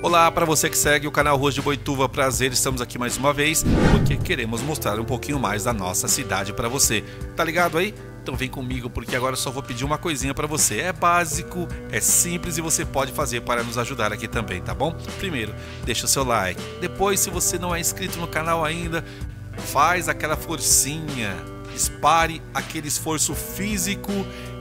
Olá para você que segue o canal Ruas de Boituva, prazer, estamos aqui mais uma vez porque queremos mostrar um pouquinho mais da nossa cidade para você. Tá ligado aí? Então vem comigo porque agora eu só vou pedir uma coisinha para você. É básico, é simples e você pode fazer para nos ajudar aqui também, tá bom? Primeiro, deixa o seu like. Depois, se você não é inscrito no canal ainda, faz aquela forcinha, dispare aquele esforço físico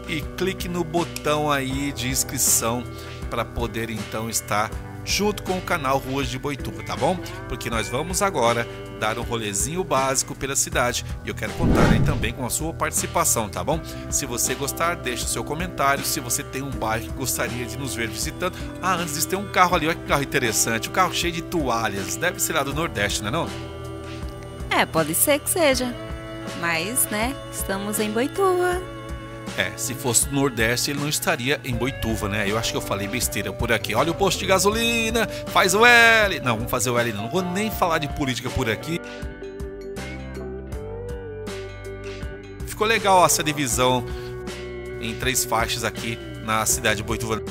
e clique no botão aí de inscrição para poder então estar junto com o canal Ruas de Boituva, tá bom? Porque nós vamos agora dar um rolezinho básico pela cidade e eu quero contar aí também com a sua participação, tá bom? Se você gostar, deixe o seu comentário. Se você tem um bairro que gostaria de nos ver visitando, ah, antes disso tem um carro ali, olha que carro interessante, um carro cheio de toalhas, deve ser lá do Nordeste, não é não? É, pode ser que seja, mas, né, estamos em Boituva. É, se fosse do Nordeste, ele não estaria em Boituva, né? Eu acho que eu falei besteira por aqui. Olha o posto de gasolina, faz o L. Não, vamos fazer o L não. Não vou nem falar de política por aqui. Ficou legal essa divisão em três faixas aqui na cidade de Boituva.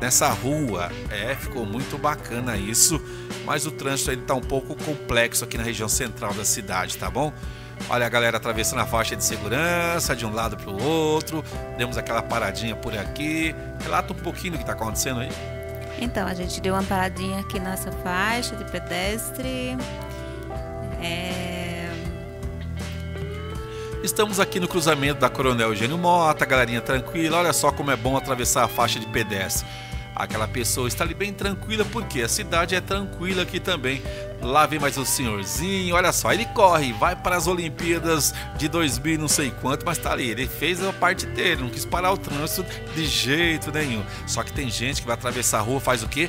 Nessa rua, é, ficou muito bacana isso mas o trânsito está um pouco complexo aqui na região central da cidade, tá bom? Olha a galera atravessando a faixa de segurança de um lado para o outro. Demos aquela paradinha por aqui. Relata um pouquinho do que está acontecendo aí. Então, a gente deu uma paradinha aqui nessa faixa de pedestre. É... Estamos aqui no cruzamento da Coronel Eugênio Mota, galerinha tranquila. Olha só como é bom atravessar a faixa de pedestre. Aquela pessoa está ali bem tranquila porque a cidade é tranquila aqui também. Lá vem mais o senhorzinho, olha só, ele corre, vai para as Olimpíadas de 2000 não sei quanto, mas tá ali, ele fez a parte dele, não quis parar o trânsito de jeito nenhum. Só que tem gente que vai atravessar a rua, faz o quê?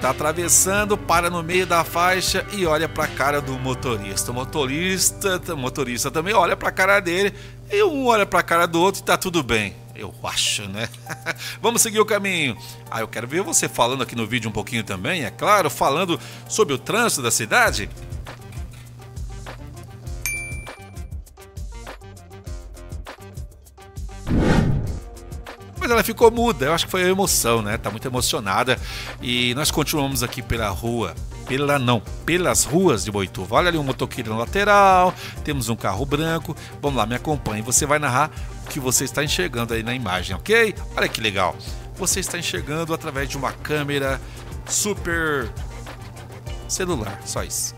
Tá atravessando, para no meio da faixa e olha para a cara do motorista. O motorista, o motorista também olha para a cara dele e um olha para a cara do outro e tá tudo bem. Eu acho, né? Vamos seguir o caminho. Ah, eu quero ver você falando aqui no vídeo um pouquinho também, é claro, falando sobre o trânsito da cidade. Mas ela ficou muda, eu acho que foi a emoção, né? Tá muito emocionada. E nós continuamos aqui pela rua pela não, pelas ruas de Boituva. Olha ali um motoqueiro na lateral, temos um carro branco. Vamos lá, me acompanhe. Você vai narrar o que você está enxergando aí na imagem, ok? Olha que legal. Você está enxergando através de uma câmera super celular, só isso.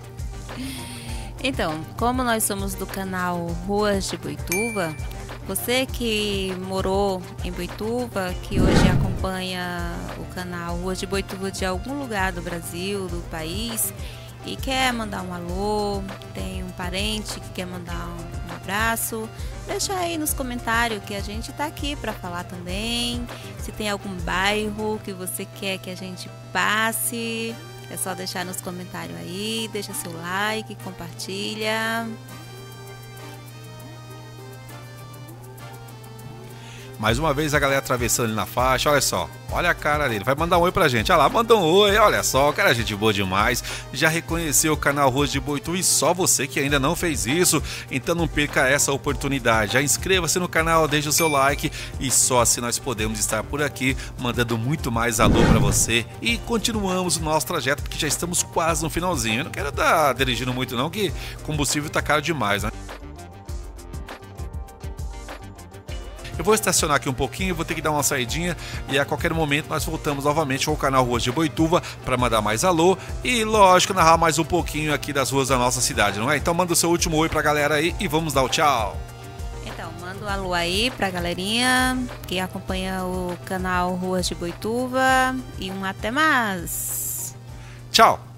Então, como nós somos do canal Ruas de Boituva, você que morou em Boituva, que hoje acompanha o canal Ruas de Boituva de algum lugar do Brasil, do país, e quer mandar um alô, tem um parente que quer mandar um, abraço, deixa aí nos comentários que a gente está aqui para falar também. Se tem algum bairro que você quer que a gente passe, é só deixar nos comentários aí, deixa seu like, compartilha. Mais uma vez a galera atravessando ali na faixa, olha só. Olha a cara dele, vai mandar um oi pra gente. Olha lá, manda um oi, olha só, cara, gente boa demais. Já reconheceu o canal Rose de Boitu e só você que ainda não fez isso, então não perca essa oportunidade. Já inscreva-se no canal, deixe o seu like e só assim nós podemos estar por aqui mandando muito mais alô para você e continuamos o nosso trajeto porque já estamos quase no finalzinho. Eu não quero dar dirigindo muito não, que combustível tá caro demais, né? Eu vou estacionar aqui um pouquinho, vou ter que dar uma saidinha e a qualquer momento nós voltamos novamente com o canal Ruas de Boituva para mandar mais alô e, lógico, narrar mais um pouquinho aqui das ruas da nossa cidade, não é? Então manda o seu último oi para a galera aí e vamos dar o tchau. Então, manda um alô aí para a galerinha que acompanha o canal Ruas de Boituva e um até mais. Tchau!